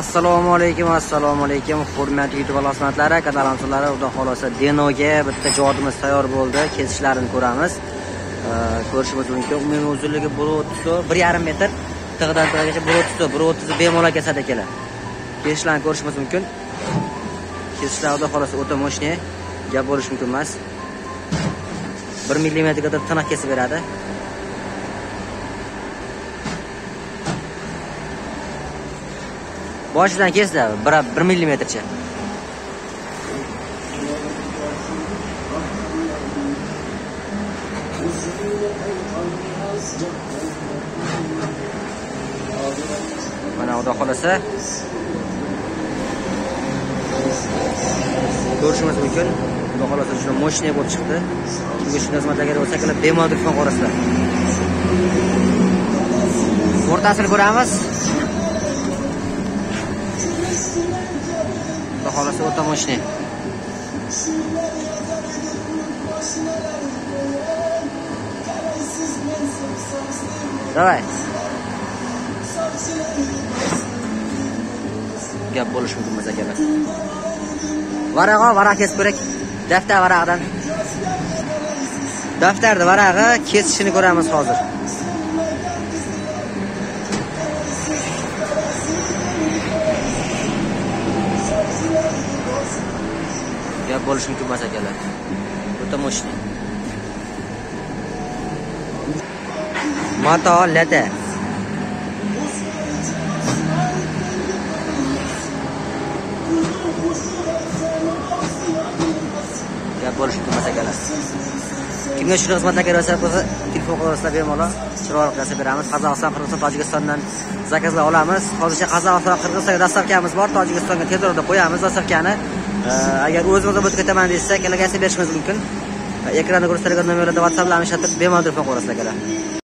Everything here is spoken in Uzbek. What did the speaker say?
assalomu alaykum assalomu alaykum hurmatli youtube aloqachilar kanal xudo xohlasa denoga bitta jodimiz tayyor bo'ldi kesishlarini ko'ramiz. Ko'rishimiz mumkin. Umumiy uzunligi bir o'ttiz bir yarim metr tig'idan tig'igacha bir o'ttiz bir o'ttizni bemalol kesadi akalar kesishlarni ko'rishimiz mumkin. Kesishlar xudo xohlasa o'ta mo'shniy gap bo'lishi mumkin emas. Bir millimetrga tiniq kesib beradi. Boshidan kesdi bir bir millimetrcha. Mana xudo xohlasa ko'rishimiz mumkin. Xudo xohlasa juda мощный bo'lib chiqdi. Kimga shunday xizmatlar kerak bo'lsa akalar bemalol telefon qilasizlar o'rtasini ko'ramiz. Xudo xohlasa o'ta мощный давай. Gap bo'lishi mumkin emas akalar varaq varaq kesib ko'rak. Daftar varag'idan. Daftarni varag'i kesishini ko'ramiz hozir. Gap bo'lishi mumkin emas akalar. O'ta мощный mato lada gap bo'lishi mumkin emas akalar. Kimga shu xizmatlar kerak bo'lsa telefon qilasizlar bemalol chiroyli qilib beramiz. Qozog'iston qirg'iziston tojikistondan zakazlar olamiz. Hozircha qozog'iston qirg'izistonga dostavkamiz bor. Tojikistonga tez orada qo'yamiz dostavkani agar o'zimiz o'tib ketaman desa kelagasi berishimiz mumkin ekranda ko'rsatilgan nomerlarda whatsapplarni ishlatib bemalol telefon qilasizlar akalar